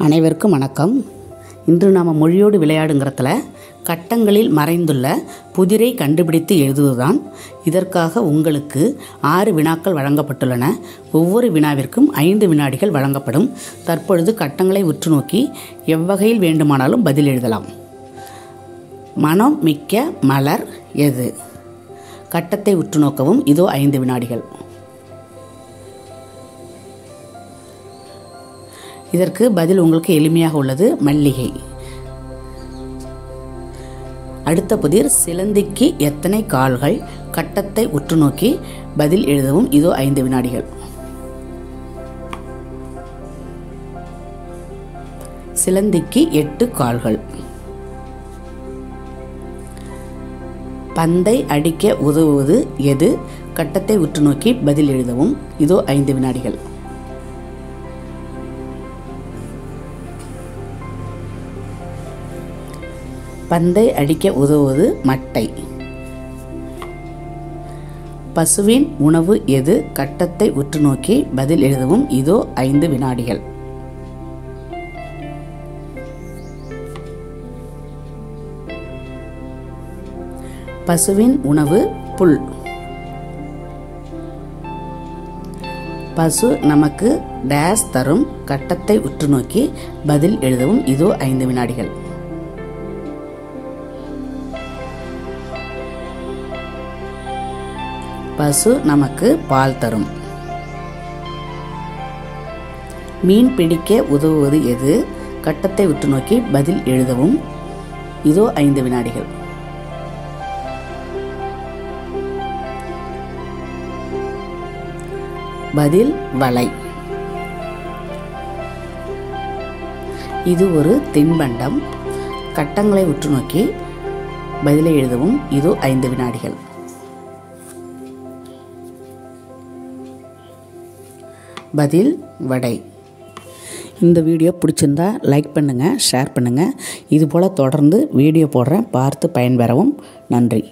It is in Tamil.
அனைவருக்கும் வணக்கம். இன்று நாம் மொழியோடு விளையாடுங்கிறதுல கட்டங்களில் மறைந்துள்ள புதிரை கண்டுபிடித்து எழுதுவதுதான். இதற்காக உங்களுக்கு ஆறு வினாக்கள் வழங்கப்பட்டுள்ளன. ஒவ்வொரு வினாவிற்கும் ஐந்து வினாடிகள் வழங்கப்படும். தற்பொழுது கட்டங்களை உற்று நோக்கி எவ்வகையில் வேண்டுமானாலும் பதில் எழுதலாம். மனம் மிக்க மலர் எது? கட்டத்தை உற்று நோக்கவும் இதோ ஐந்து வினாடிகள். இதற்கு பதில் உங்களுக்கு எளிமையாக உள்ளது. மல்லிகை. அடுத்த புதிர் சிலந்திக்கு எத்தனை கால்கள்? கட்டத்தை உற்று நோக்கி பதில் எழுதவும் இதோ ஐந்து வினாடிகள். சிலந்திக்கு எட்டு கால்கள். பந்தை அடிக்க உதவுவது எது? கட்டத்தை உற்று நோக்கி பதில் எழுதவும் இதோ ஐந்து வினாடிகள். பந்தை அடிக்க உதவுவது மட்டை. பசுவின் உணவு எது? கட்டத்தை உற்று நோக்கி பதில் எழுதவும் இதோ ஐந்து வினாடிகள். பசுவின் உணவு புல். பசு நமக்கு டேஸ் தரும் கட்டத்தை உற்று நோக்கி பதில் எழுதவும் இதோ ஐந்து வினாடிகள். பசு நமக்கு பால் தரும். மீன் பிடிக்க உதவுவது எது? கட்டத்தை உற்று நோக்கி பதில் எழுதவும். இதோ ஐந்து வினாடிகள். பதில் வலை. இது ஒரு தின்பண்டம். கட்டங்களை உற்று நோக்கி பதிலை எழுதவும். இதோ ஐந்து வினாடிகள். பதில் வடை. இந்த வீடியோ பிடிச்சிருந்தா லைக் பண்ணுங்கள் ஷேர் பண்ணுங்கள் இதுபோல் தொடர்ந்து வீடியோ போடுறேன். பார்த்து பயன்பெறவும். நன்றி.